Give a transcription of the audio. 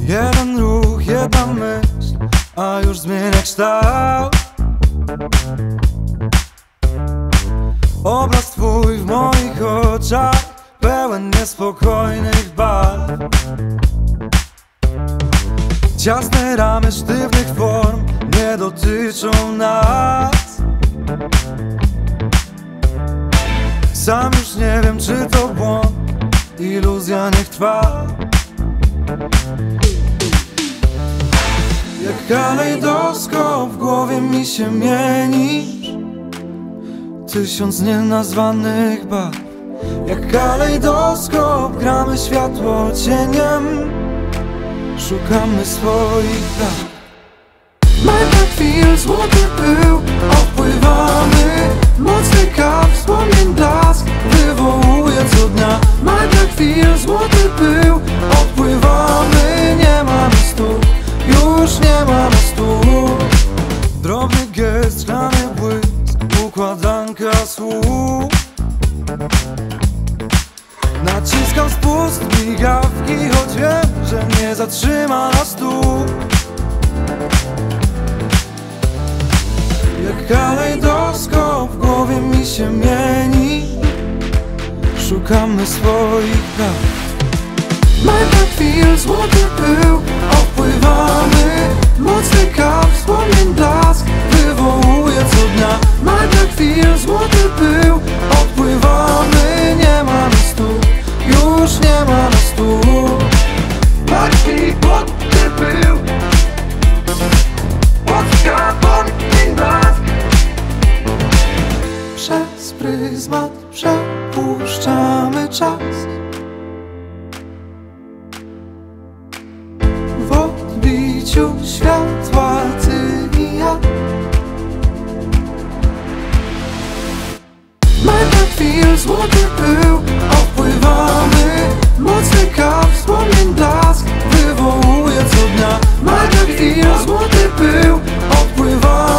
Jeden ruch, jedna myśl, a już zmienia kształt Obraz twój w moich oczach, pełen niespokojnych barw Ciasne ramy sztywnych form nie dotyczą nas. Sam już nie wiem czy to błąd, iluzja niech trwa. Jak kalejdoskop w głowie mi się mienisz. Tysiąc nienazwanych barw. Jak kalejdoskop gramy światło cieniem. Szukamy swoich praw. Majka chwil, złoty pył Odpływamy chwil, złoty pył Odpływamy, nie mamy stóp Już nie mamy stóp Drobny gest, szklany błysk Układanka słów. Naciskam spust migawki Choć wiem, że nie zatrzyma nas tu Jak kalejdoskop w głowie mi się mieni Szukamy swoich praw Majka chwil, złoty pył Odpływamy schizmat, przepuszczamy czas. W odbiciu światła ty i ja. Marka chwil, złoty pył, opływamy Mocny kaw, wspomnień blask, wywołuje co dnia. Marka chwil, złoty pył, opływamy